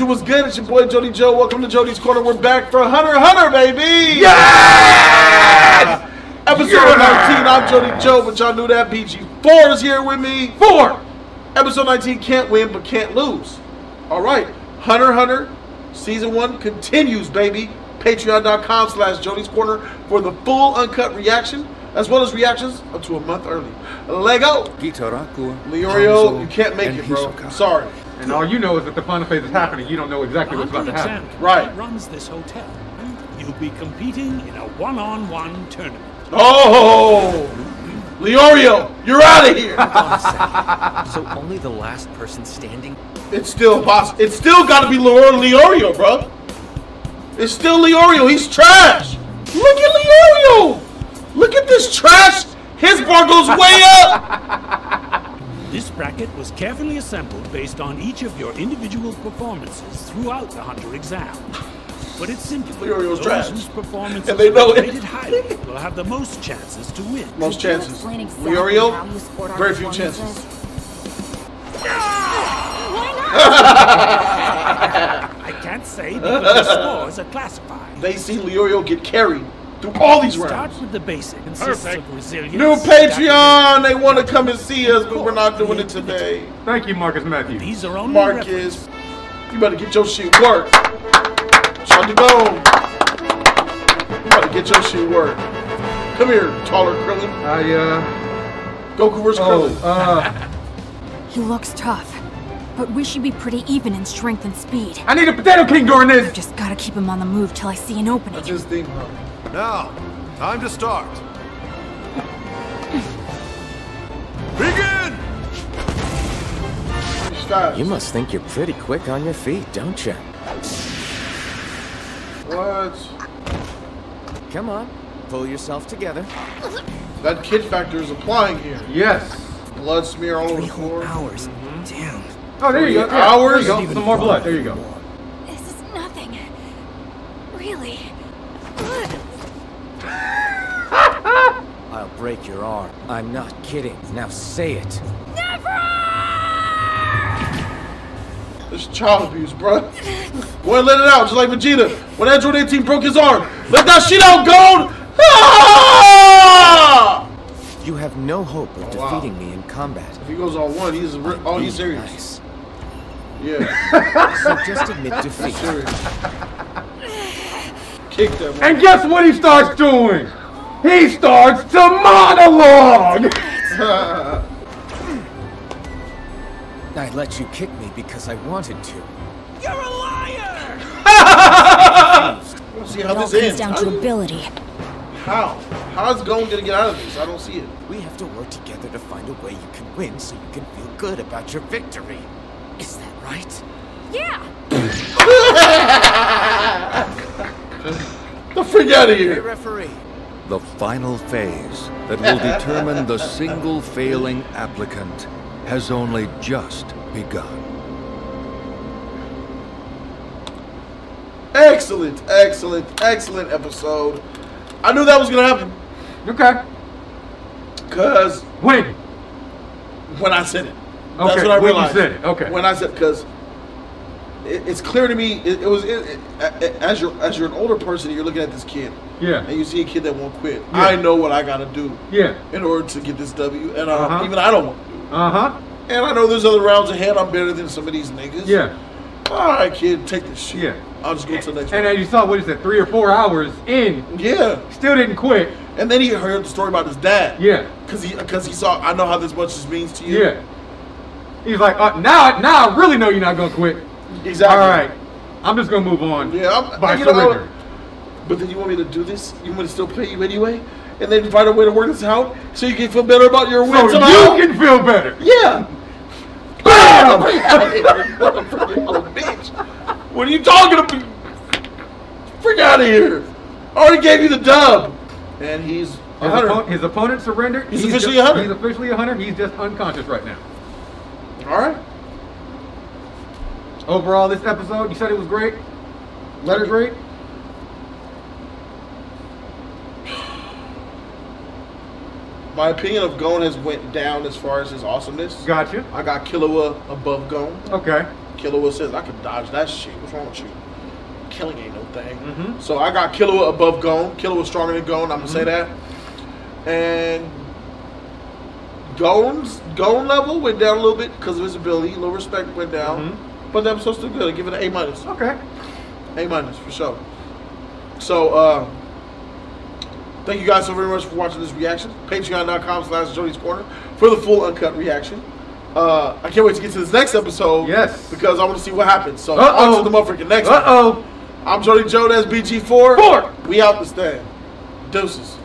YouTube was good. It's your boy Jody Joe. Welcome to Jody's Corner. We're back for Hunter x Hunter, baby. Yes! Episode Yeah! 19. I'm Jody Joe, but y'all knew that. BG4 is here with me. Four. Episode 19 can't win but can't lose. All right. Hunter Hunter season one continues, baby. Patreon.com slash Jody's Corner for the full uncut reaction, as well as reactions up to a month early. Lego. Gitaraku, Leorio, you can't make it, bro. Hisoka. I'm sorry. And all you know is that the final phase is happening. You don't know exactly what's about to happen. Right. runs this hotel. You'll be competing in a one-on-one tournament. Oh, Leorio, you're out of here. So only the last person standing? It's still possible. It's still got to be Leor- Leorio, bro. It's still Leorio. He's trash. Look at Leorio. Look at this trash. His bar goes way up. This bracket was carefully assembled based on each of your individual performances throughout the Hunter exam. But it's simply Leorio's Those trash. whose performances And they know rated highly will have the most chances to win. Most chances. explain exactly how Leorio, very few performances? chances. I can't say because the scores are classified. They see Leorio get carried through all these Start rounds. with the basic. Consists of resilience. New. Patreon. They want to come and see us, but we're not doing it today. Thank you, Marcus Matthews. These are only references. Marcus, you better get your shit work. Sean DeGone. You better get your shit work. Come here, taller Krillin. I, uh, Goku versus oh, Krillin. uh, He looks tough, but we should be pretty even in strength and speed. I need a Potato King during this. Just gotta keep him on the move till I see an opening. That's his thing, bro. Now, time to start. Begin! He's fast. You must think you're pretty quick on your feet, don't you? What? Come on, pull yourself together. That kid factor is applying here. Yes. Blood smear all over Three the floor. hours. Damn. Oh, there you go. Three Yeah, hours? There you go. Some more blood. There you go. This is nothing. Really. I'll break your arm. I'm not kidding. Now say it. Never! This child abuse, bro. Boy, let it out, just like Vegeta. When Android 18 broke his arm. Let that shit out, Gon! Ah! You have no hope of wow. defeating me in combat. If he goes all one, he's re- oh, he's serious. Nice. Yeah, So just admit defeat. Serious. Kick that. And guess what he starts doing? He starts to monologue. I let you kick me because I wanted to. You're a liar! Let's see It how all this comes ends. down to ability. How? How's Gon gonna get out of this? I don't see it. We have to work together to find a way you can win so you can feel good about your victory. Is that right? Yeah. The freak out of here. referee. The final phase that will determine the single failing applicant has only just begun. Excellent, excellent, excellent episode. I knew that was gonna happen. Okay. Cause When? when I said it. That's what I when you said it, okay. When I said because it, it's clear to me. It, it was as you're as you're an older person, you're looking at this kid, Yeah. and you see a kid that won't quit. Yeah. I know what I gotta do Yeah. in order to get this W, and uh, Uh-huh. even I don't want to do. Uh huh. And I know there's other rounds ahead. I'm better than some of these niggas. Yeah. All right, kid, take this shit. Yeah. I'll just go to the next And as you saw, what is that? Three or four hours in, Yeah. still didn't quit. And then he heard the story about his dad. Yeah. Cause he, cause he saw. I know how this much this means to you. Yeah. He's like, uh, now, now I really know you're not gonna quit. Exactly. All right. I'm just gonna move on. Yeah. I'm, By you know, surrender. But then you want me to do this? You want me to still pay you anyway? And then find a way to work this out so you can feel better about your win. So you can feel better. Yeah. Bam! Little bitch. What are you talking about? Freak out of here. I already gave you the dub. And he's a His, oppo- his opponent surrendered. He's officially just- a hunter. He's officially a hunter. He's just unconscious right now. All right. Overall, this episode, you said it was great. Letter grade. My opinion of Gon has went down as far as his awesomeness. Gotcha. I got Killua above Gon. Okay. Killua says, I can dodge that shit. What's wrong with you? Killing ain't no thing. Mhm. So I got Killua above Gon. Killua stronger than Gon. I'm gonna Mm-hmm. say that. And Gon's Gon level went down a little bit because of his ability. A little respect went down. Mhm. But the episode's still good. I give it an A minus. Okay. A minus for sure. So, uh, thank you guys so very much for watching this reaction. Patreon.com slash Jody's Corner for the full uncut reaction. Uh, I can't wait to get to this next episode. Yes. Because I want to see what happens. So, Uh-oh. on to the motherfucking next Uh one. oh. I'm Jody Joe, that's BG4. Four. We out this thing. Deuces.